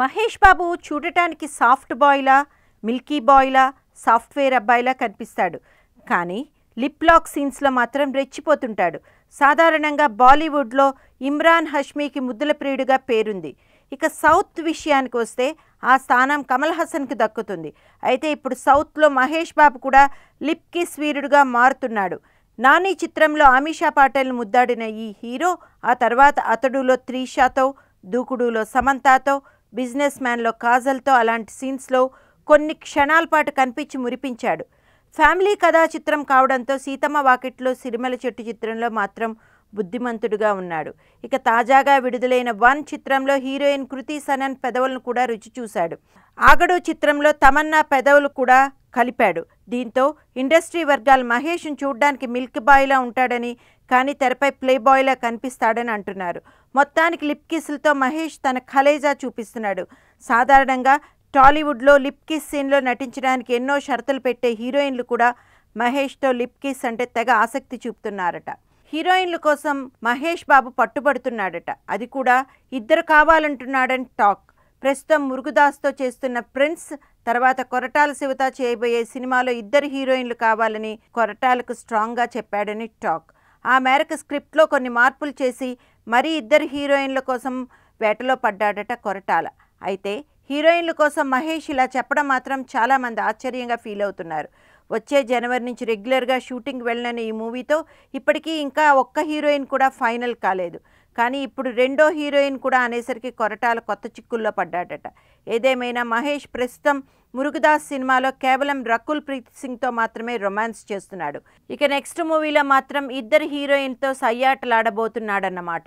మహేష్ బాబు చూడటానికి సాఫ్ట్ బాయ్లా మిల్కీ బాయ్లా సాఫ్ట్వేర్ అబ్బాయిలా కనిపిస్తాడు. కానీ లిప్ లాక్ సీన్స్లో మాత్రం రెచ్చిపోతుంటాడు. సాధారణంగా బాలీవుడ్లో ఇమ్రాన్ హష్మీకి ముద్దుల ప్రియుడిగా పేరుంది. ఇక సౌత్ విషయానికి వస్తే ఆ స్థానం కమల్ హాసన్కి దక్కుతుంది. అయితే ఇప్పుడు సౌత్లో మహేష్ బాబు కూడా లిప్ కిస్ వీరుడుగా మారుతున్నాడు. నాని చిత్రంలో ఆమిషా పాటేల్ ముద్దాడిన ఈ హీరో ఆ తర్వాత అతడులో త్రీషాతో దూకుడులో సమంతాతో బిజినెస్ మ్యాన్లో కాజల్తో అలాంటి సీన్స్లో కొన్ని క్షణాల పాటు కనిపించి మురిపించాడు. ఫ్యామిలీ కథా చిత్రం కావడంతో సీతమ్మ వాకిట్లో సిరిమల చెట్టు చిత్రంలో మాత్రం బుద్ధిమంతుడుగా ఉన్నాడు. ఇక తాజాగా విడుదలైన వన్ చిత్రంలో హీరోయిన్ కృతి సనన్ పెదవులను కూడా రుచి చూశాడు. ఆగడు చిత్రంలో తమన్నా పెదవులు కూడా కలిపాడు. దీంతో ఇండస్ట్రీ వర్గాలు మహేష్ను చూడ్డానికి మిల్క్ బాయ్లా ఉంటాడని కానీ తెరపై ప్లే బాయ్లా కనిపిస్తాడని అంటున్నారు. మొత్తానికి లిప్ కిస్లతో మహేష్ తన ఖలేజా చూపిస్తున్నాడు. సాధారణంగా టాలీవుడ్లో లిప్ కిస్ సీన్లో నటించడానికి ఎన్నో షరతులు పెట్టే హీరోయిన్లు కూడా మహేష్తో లిప్ కిస్ అంటే తెగ ఆసక్తి చూపుతున్నారట. హీరోయిన్ల కోసం మహేష్ బాబు పట్టుబడుతున్నాడట. అది కూడా ఇద్దరు కావాలంటున్నాడని టాక్. ప్రస్తుతం మురుగుదాస్తో చేస్తున్న ప్రిన్స్ తర్వాత కొరటాల శివత చేయబోయే సినిమాలో ఇద్దరు హీరోయిన్లు కావాలని కొరటాలకు స్ట్రాంగ్గా చెప్పాడని టాక్. ఆ మేరకు స్క్రిప్ట్లో కొన్ని మార్పులు చేసి మరీ ఇద్దరు హీరోయిన్ల కోసం వేటలో పడ్డాడట కొరటాల. అయితే హీరోయిన్ల కోసం మహేష్ ఇలా చెప్పడం మాత్రం చాలామంది ఆశ్చర్యంగా ఫీల్ అవుతున్నారు. వచ్చే జనవరి నుంచి రెగ్యులర్గా షూటింగ్ వెళ్ళిన ఈ మూవీతో ఇప్పటికీ ఇంకా ఒక్క హీరోయిన్ కూడా ఫైనల్ కాలేదు. కానీ ఇప్పుడు రెండో హీరోయిన్ కూడా అనేసరికి కొరటాల కొత్త చిక్కుల్లో పడ్డాడట. ఏదేమైనా మహేష్ ప్రస్తుతం మురుగదాస్ సినిమాలో కేవలం రకుల్ ప్రీత్ సింగ్తో మాత్రమే రొమాన్స్ చేస్తున్నాడు. ఇక నెక్స్ట్ మూవీలో మాత్రం ఇద్దరు హీరోయిన్తో సయ్యాటలాడబోతున్నాడన్నమాట.